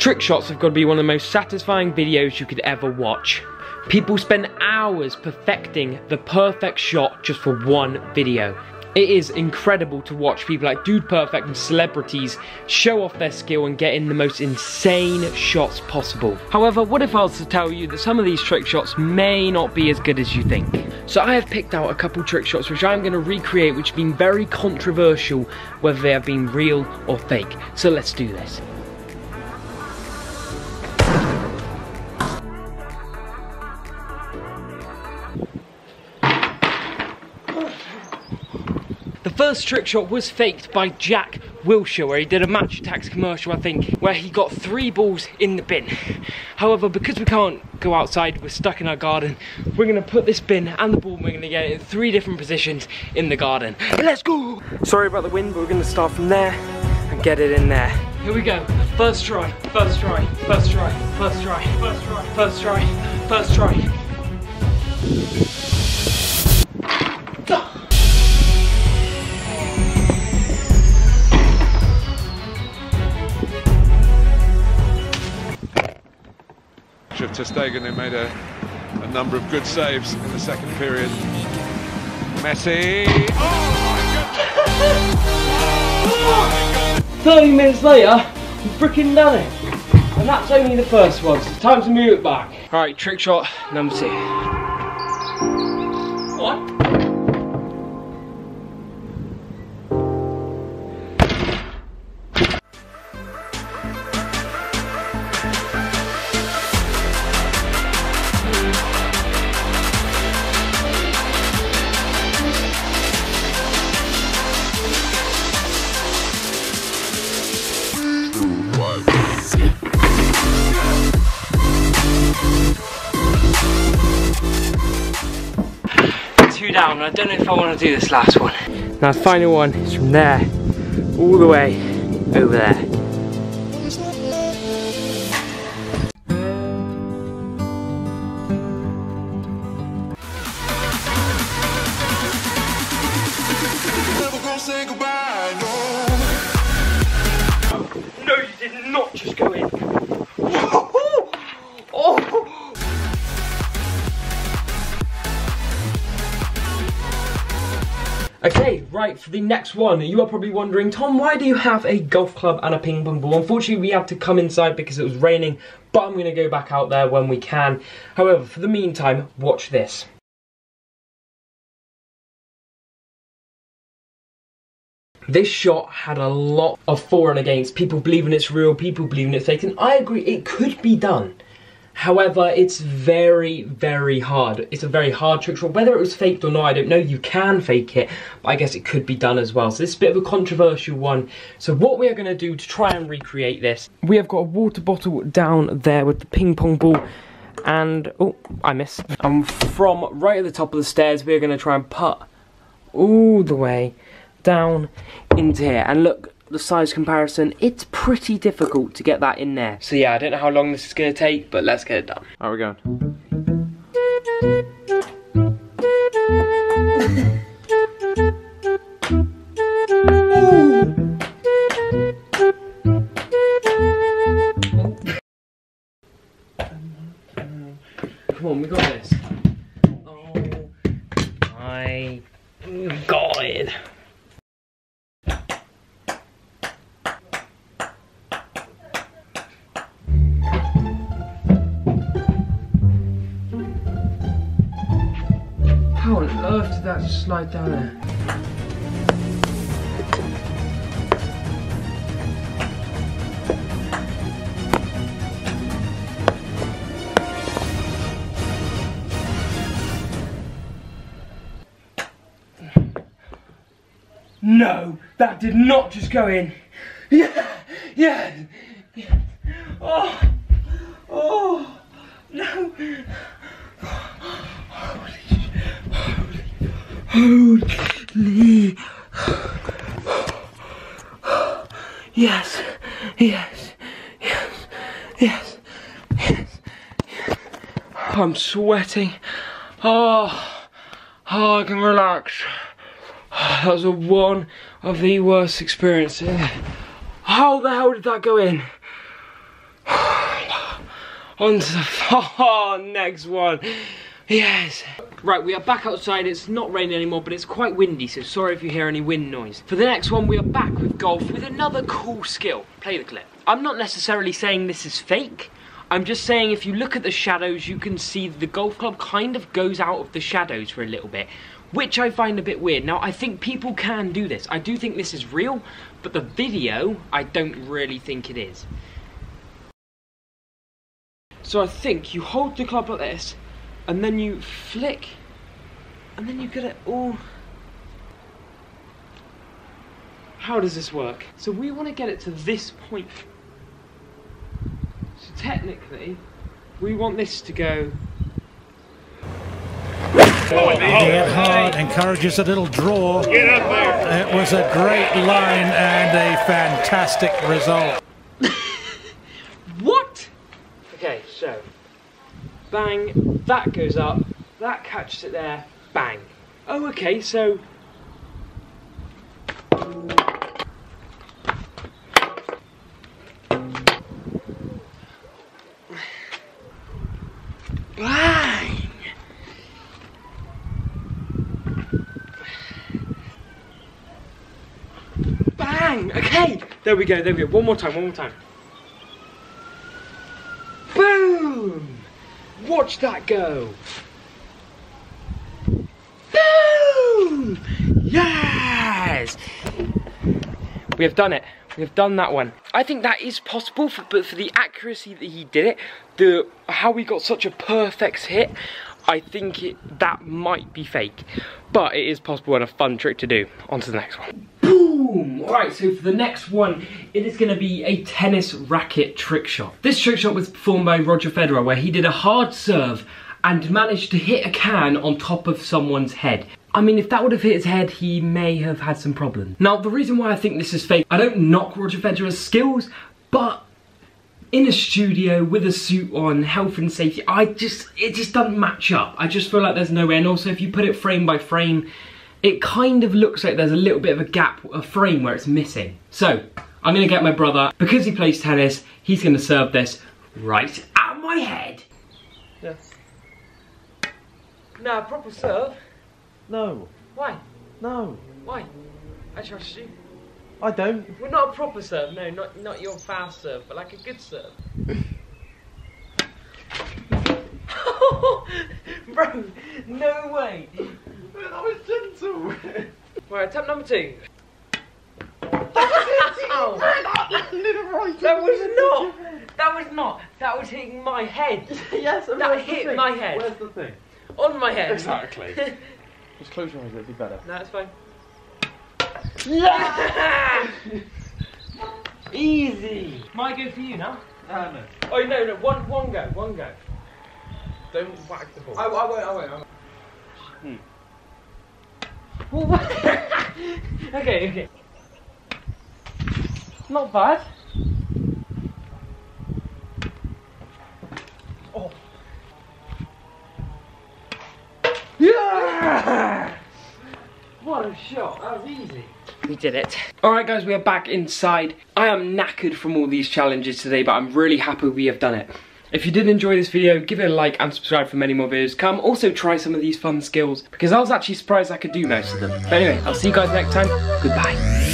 Trick shots have got to be one of the most satisfying videos you could ever watch. People spend hours perfecting the perfect shot just for one video. It is incredible to watch people like Dude Perfect and celebrities show off their skill and get in the most insane shots possible. However, what if I was to tell you that some of these trick shots may not be as good as you think? So I have picked out a couple trick shots which I'm going to recreate which have been very controversial whether they have been real or fake. So let's do this. The first trick shot was faked by Jack Wilshere where he did a Match Attax commercial I think where he got three balls in the bin. However because we can't go outside we're stuck in our garden we're going to put this bin and the ball we're going to get it in three different positions in the garden. Let's go! Sorry about the wind but we're going to start from there and get it in there. Here we go. First try, first try, first try, first try, first try, first try, first try. Of Ter Stegen, who made a, a number of good saves in the second period. Messi. Oh 30 minutes later, we've freaking done it. And that's only the first one, so it's time to move it back. Alright, trick shot number two. What? Down, I don't know if I want to do this last one. Now the final one is from there, all the way over there. Okay, right, for the next one, you are probably wondering, Tom, why do you have a golf club and a ping pong ball? Unfortunately, we had to come inside because it was raining, but I'm going to go back out there when we can. However, for the meantime, watch this. This shot had a lot of for and against. People believing it's real, people believing it's fake, and I agree, it could be done. However, it's very, very hard. It's a very hard trick shot. Whether it was faked or not, I don't know. You can fake it, but I guess it could be done as well. So this is a bit of a controversial one. So what we are going to do to try and recreate this, we have got a water bottle down there with the ping pong ball. And, oh, I missed. And from right at the top of the stairs, we're going to try and putt all the way down into here. And look, the size comparison, it's pretty difficult to get that in there. So yeah, I don't know how long this is going to take, but let's get it done. How are we going? How on earth did that just slide down there? No, that did not just go in. Yeah, yeah. yeah. Oh, oh, no. Holy. Yes, yes, yes, yes, yes. I'm sweating. Ah, oh, oh, I can relax. That was one of the worst experiences. How the hell did that go in? On to the oh, next one. Yes. Right, we are back outside. It's not raining anymore, but it's quite windy, so sorry if you hear any wind noise. For the next one, we are back with golf with another cool skill. Play the clip. I'm not necessarily saying this is fake. I'm just saying if you look at the shadows, you can see the golf club kind of goes out of the shadows for a little bit, which I find a bit weird. Now, I think people can do this. I do think this is real, but the video, I don't really think it is. So I think you hold the club like this, and then you flick, and then you get it all. How does this work? So we want to get it to this point. So technically, we want this to go. Get hard, encourages a little draw. It was a great line and a fantastic result. What? Okay, so bang, that goes up, that catches it there, bang. Oh, okay, so bang. Bang! Okay, there we go, there we go. One more time, one more time. Boom! Watch that go. Boom! Yes! We have done it. We have done that one. I think that is possible, for, but for the accuracy that he did it, the how we got such a perfect hit, I think it, that might be fake. But it is possible and a fun trick to do. On to the next one. Boom! Alright, so for the next one, it is going to be a tennis racket trick shot. This trick shot was performed by Roger Federer, where he did a hard serve and managed to hit a can on top of someone's head. I mean, if that would have hit his head, he may have had some problems. Now, the reason why I think this is fake, I don't knock Roger Federer's skills, but in a studio with a suit on, health and safety, I just, it just doesn't match up. I just feel like there's no way. And also, if you put it frame by frame, it kind of looks like there's a little bit of a gap, a frame where it's missing. So, I'm gonna get my brother, because he plays tennis, he's gonna serve this right at my head. Yes. Nah, proper serve. No. Why? No. Why? I trust you. I don't. Well, not a proper serve, no, not not your fast serve, but like a good serve. Bro, no way. I was. Right, attempt number two. Ow. That was not. That was not. That was hitting my head. yes, and That hit my head. Where's the thing? On my head. Exactly. Just close your eyes, it'll be better. no, it's fine. Yeah! Easy. My go for you now. Uh, no. Oh no, no, one, one go, one go. Don't whack the ball. I, I won't, I won't. I won't. Well, what? okay, okay. Not bad. Oh. Yeah! What a shot. That was easy. We did it. Alright guys, we are back inside. I am knackered from all these challenges today, but I'm really happy we have done it. If you did enjoy this video, give it a like and subscribe for many more videos come. Also try some of these fun skills, because I was actually surprised I could do most of them. But anyway, I'll see you guys next time. Goodbye.